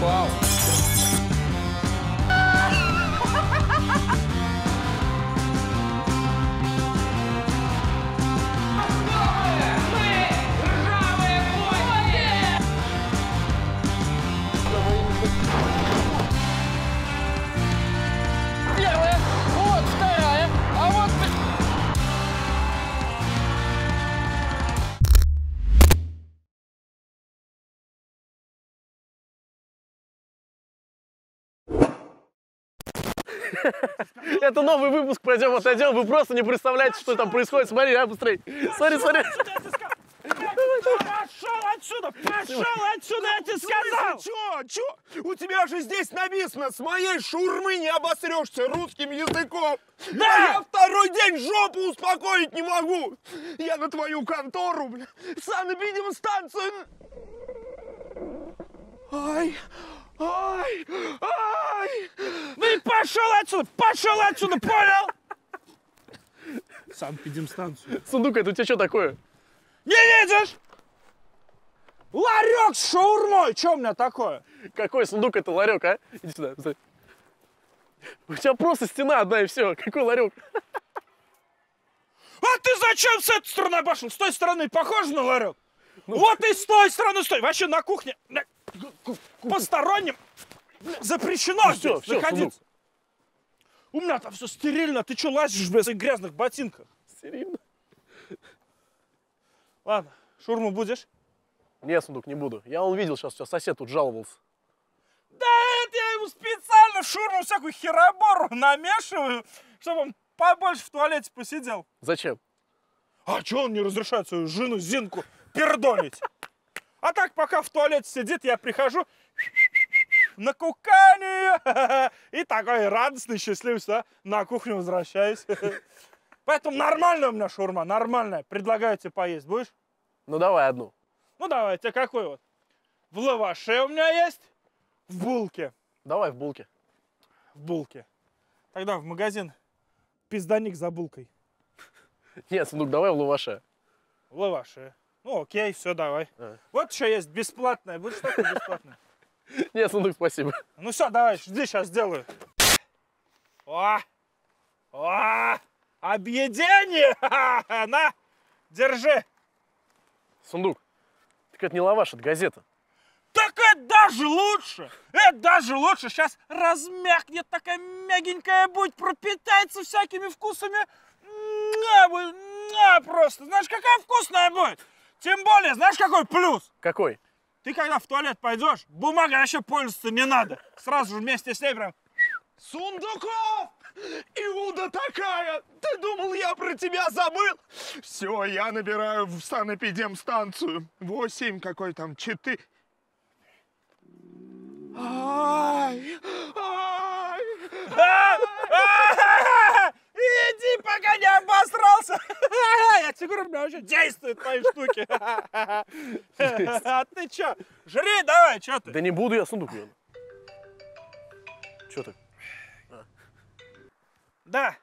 Wow. Это новый выпуск «Пойдем отойдем». Вы просто не представляете, что там происходит. Смотри, а, быстрей. Смотри, смотри. Пошел отсюда! Пошел отсюда, я тебе сказал! Чё? Чё? У тебя же здесь написано, с моей шурмы не обосрешься русским языком. Да! А я второй день жопу успокоить не могу. Я на твою контору, бля, санэпидемстанцию. Ай, ай, ай. Ну и пошел отсюда! Пошел отсюда, понял? Сам пидем станцию. Сундук, это у тебя что такое? Не видишь? Ларек с шаурмой! Че у меня такое? Какой сундук это ларек, а? Иди сюда, посмотри. У тебя просто стена одна и все. Какой ларек? А ты зачем с этой стороны пошел? С той стороны похоже на ларек? вот и с той стороны стой. Вообще на кухне на- посторонним запрещено Ну здесь всё, находиться. У меня там все стерильно. Ты что лазишь в этих грязных ботинках? Серьезно? Ладно, шурму будешь? Не, сундук, не буду. Я он видел сейчас, сейчас сосед тут жаловался. Да это я ему специально в шурму всякую херобору намешиваю, чтобы он побольше в туалете посидел. Зачем? А что он не разрешает свою жену Зинку пердолить? А так, пока в туалете сидит, я прихожу на кукание и такой радостный, счастливый сюда на кухню возвращаюсь. Поэтому нормальная у меня шурма, нормальная. Предлагаю тебе поесть. Будешь? Ну давай одну. Ну давай, тебе какой вот? В лаваше у меня есть, в булке. Давай в булке. В булке. Тогда в магазин пизданик за булкой. Нет, сундук, давай в лаваше. В лаваше. Ну окей, все, давай. А. Вот что есть бесплатное. Будешь такое бесплатное? Нет, сундук, спасибо. Ну все, давай, жди, сейчас сделаю. О! О! Объедение! На! Держи! Сундук. Так это не лаваш, это газета. Так это даже лучше! Это даже лучше! Сейчас размякнет, такая мягенькая будет, пропитается всякими вкусами. На, на просто! Знаешь, какая вкусная будет? Тем более, знаешь, какой плюс? Какой? Ты когда в туалет пойдешь, бумага вообще пользоваться не надо. Сразу же вместе с ней прям Сундуков! Иуда такая! Ты думал, я про тебя забыл? Все, я набираю в санэпидемстанцию. Восемь, какой там, четыре... Ай! Ай! Иди, пока не обосрался. Говорю, у меня вообще действуют твои штуки. А ты чё? Жри давай, чё ты? Да не буду я сундук. ел. Че ты? Да.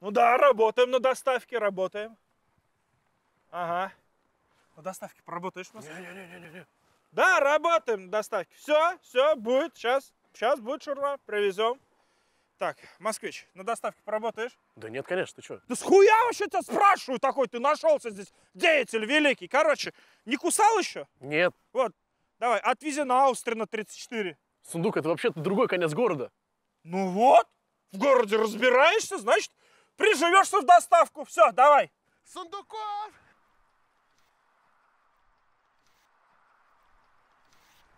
Ну да, работаем на доставке, работаем. Ага. На доставке поработаешь у нас? Не-не-не-не-не. Да, работаем на доставке. Все, все, будет, сейчас. Сейчас будет шурма, привезем. Так, москвич, на доставке поработаешь? Да нет, конечно, ты что? Да схуя вообще тебя спрашиваю такой, ты нашелся здесь, деятель великий. Короче, не кусал еще? Нет. Вот, давай, отвези на Аустрина 34. Сундук, это вообще-то другой конец города. Ну вот, в городе разбираешься, значит, приживешься в доставку. Все, давай. Сундуков!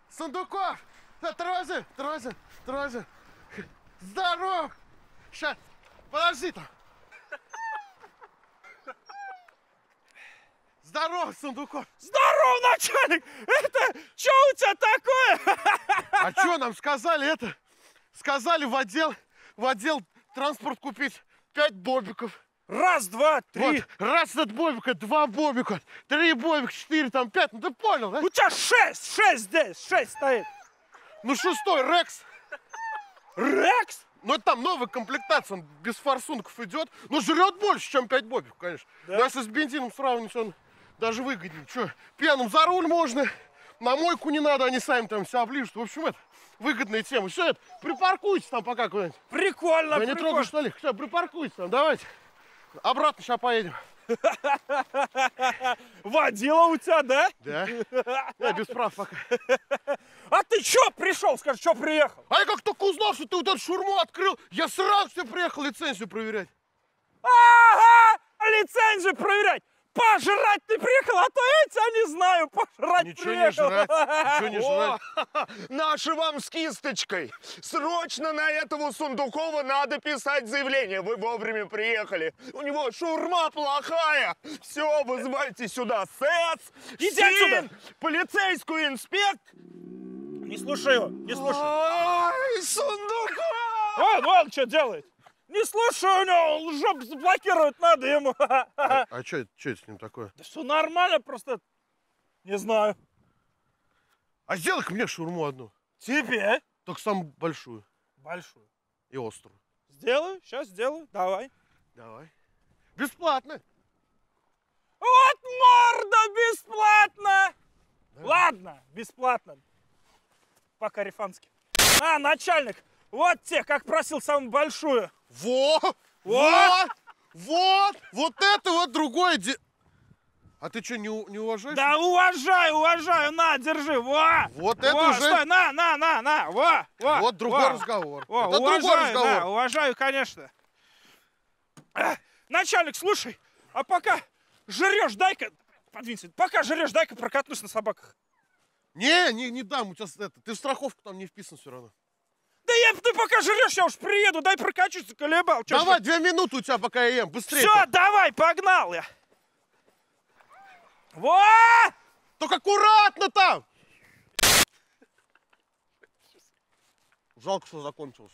Сундуков! Да, Тормози, тормози, тормози. Здоров! Сейчас, подожди там. Здоров, Сундуков! Здорово, начальник! Это что у тебя такое? А что нам сказали это? Сказали в отдел, в отдел транспорт купить пять бобиков. Раз, два, три. Вот, раз от бобика, два бобика, три бобика, четыре, там пять. Ну ты понял, да? У тебя шесть, шесть здесь, шесть стоит. Ну шестой, Рекс. Рекс? Ну это там новая комплектация, он без форсунков идет. Ну жрет больше, чем 5 бобиков, конечно. Да? Но если с бензином сравнить, он даже выгоднее. Че, пьяным за руль можно, на мойку не надо, они сами там все оближут. В общем, это выгодная тема. Все, это, припаркуйтесь там пока куда-нибудь. Прикольно, Да не прикольно. трогай, что ли? Все, припаркуйтесь там, давайте. Обратно сейчас поедем. Водила у тебя, да? Да? Я без прав пока. А ты чё пришел? Скажи, чё приехал? А я как только узнал, что ты вот эту шурму открыл, я сразу все приехал лицензию проверять. Ага! Лицензию проверять! Пожрать ты приехал, а то я тебя не знаю. Пожрать Ничего не приехал. жрать, ничего не О, жрать. наши вам с кисточкой. Срочно на этого Сундукова надо писать заявление. Вы вовремя приехали. У него шурма плохая. Все, вызывайте сюда СЭС, Иди СИН, отсюда. полицейскую инспекцию. Не слушай его, не слушай. Ой, Сундуков! Вон, вон, что делает. Не слушай у него, жоп заблокировать надо ему. А, а что это с ним такое? Да все нормально, просто не знаю. А сделай-ка мне шурму одну. Тебе Только самую большую большую. и острую. Сделаю, сейчас сделаю, давай. Давай. Бесплатно. Вот морда бесплатно! Ладно, бесплатно. По-карифански. А, начальник, вот те, как просил самую большую. Во! Вот! Вот! Вот! Вот это вот другое де... А ты что, не, не уважаешь? Да уважаю, уважаю, на, держи, во! Вот это Во, уже- стой, на, на, на, на, во, во! Вот другой во. разговор. О, это уважаю, другой разговор. да, уважаю, конечно. А, начальник, слушай, а пока жрешь, дай-ка, подвинься, пока жрешь, дай-ка прокатнусь на собаках. Не, не, не дам, у тебя это, ты в страховку там не вписан все равно. Я, ты пока жрешь, я уж приеду, дай прокачусь, заколебал. Чё ж Давай, две минуты у тебя, пока я ем, быстрее. Все, давай, погнал я. Во! Только аккуратно там! Жалко, что закончилось.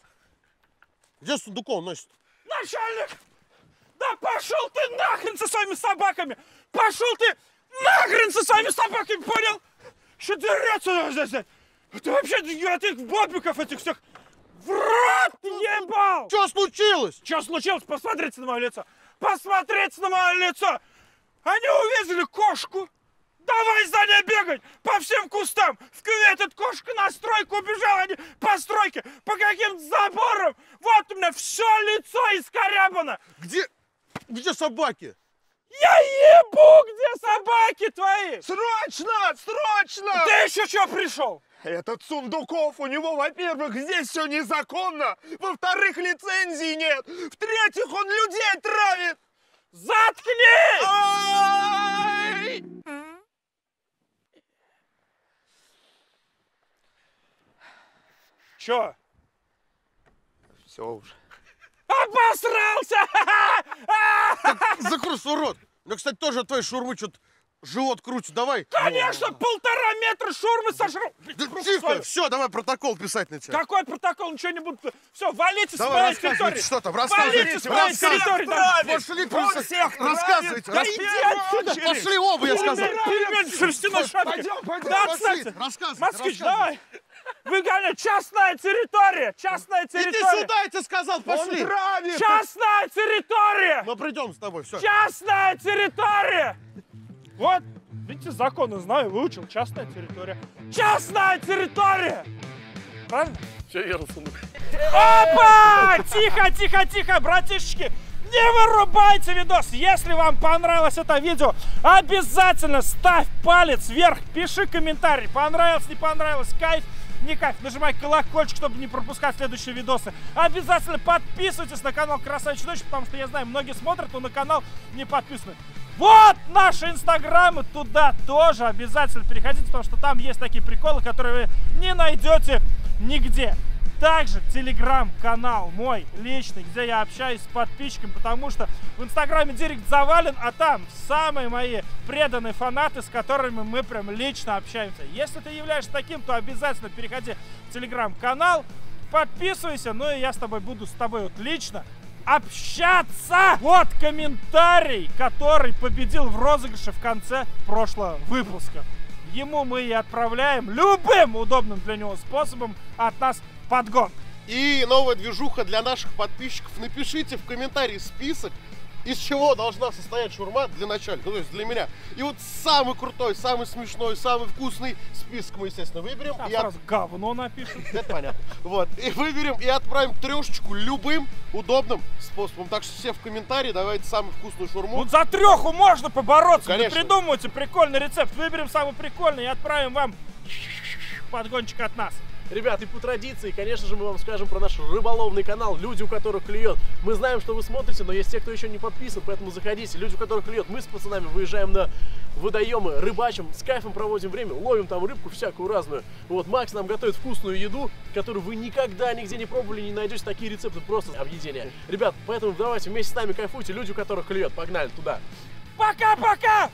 Где Сундуков носит? Начальник! Да пошел ты нахрен со своими собаками! Пошел ты нахрен со своими собаками, понял? Что дерется здесь? Ты вообще этих бобиков этих всех в рот ебал! Что случилось? Что случилось? Посмотрите на мое лицо! Посмотрите на мое лицо! Они увидели кошку! Давай за ней бегать! По всем кустам! В кювет эта кошка на стройку убежала! Они по стройке! По каким заборам! Вот у меня все лицо искорябано! Где, где собаки? Я ебу, где собаки твои! Срочно! Срочно! Ты еще что пришел? Этот Сундуков, у него, во-первых, здесь все незаконно, во-вторых, лицензии нет, в-третьих, он людей травит. Заткнись! Ай! Че? Все уже. Обосрался! Закрой свой рот. У меня, кстати, тоже от твоей шурмы что-то живот крутит. Давай. Конечно, полтора метра шурмы сожру! Да тихо, все, давай протокол писать на тебя. Какой протокол? Ничего не буду. Все, валите с Давай, моей рассказывайте, территории. что там, Валите рассказывайте. с моей территории. Пошли, Он писать. всех рассказывайте. рас- иди отсюда. Пошли оба, я сказал. Пельмень в шерстяной шапке. Пойдем, пойдем, Да, Пошли, отстаньте. рассказывайте, Москвич, давай. Выгоняй. Частная территория. Частная Иди территория. сюда, я тебе сказал, Он пошли. травит. Частная территория. Мы придем с тобой, все. Частная территория. Вот, видите, законы знаю, выучил. Частная территория. Частная территория. Правильно? Че ел сундук? Опа! Тихо, тихо, тихо, братишечки! Не вырубайте видос! Если вам понравилось это видео, обязательно ставь палец вверх, пиши комментарий. Понравилось, не понравилось, кайф, не кайф. Нажимай колокольчик, чтобы не пропускать следующие видосы. Обязательно подписывайтесь на канал Красавич Дочь, потому что я знаю, многие смотрят, но на канал не подписаны. Вот наши инстаграмы, туда тоже обязательно переходите, потому что там есть такие приколы, которые вы не найдете нигде. Также телеграм-канал мой личный, где я общаюсь с подписчиками, потому что в инстаграме директ завален, а там самые мои преданные фанаты, с которыми мы прям лично общаемся. Если ты являешься таким, то обязательно переходи в телеграм-канал, подписывайся, ну и я с тобой буду с тобой вот лично общаться. Вот комментарий, который победил в розыгрыше в конце прошлого выпуска. Ему мы и отправляем любым удобным для него способом от нас подгон. И новая движуха для наших подписчиков. Напишите в комментарии список из чего должна состоять шурма для начальника, ну, то есть для меня. И вот самый крутой, самый смешной, самый вкусный список мы, естественно, выберем. А и от- говно напишут. Это понятно. Вот. И выберем и отправим трешечку любым удобным способом. Так что все в комментарии давайте самую вкусную шурму. Вот за треху можно побороться. Не Конечно. придумывайте прикольный рецепт. Выберем самый прикольный и отправим вам подгончик от нас. Ребят, и по традиции, конечно же, мы вам скажем про наш рыболовный канал «Люди, у которых клюет». Мы знаем, что вы смотрите, но есть те, кто еще не подписан, поэтому заходите. «Люди, у которых клюет». Мы с пацанами выезжаем на водоемы, рыбачим, с кайфом проводим время, ловим там рыбку всякую разную. Вот, Макс нам готовит вкусную еду, которую вы никогда нигде не пробовали, не найдете такие рецепты, просто объедения. Ребят, поэтому давайте вместе с нами кайфуйте. «Люди, у которых клюет». Погнали туда. Пока-пока!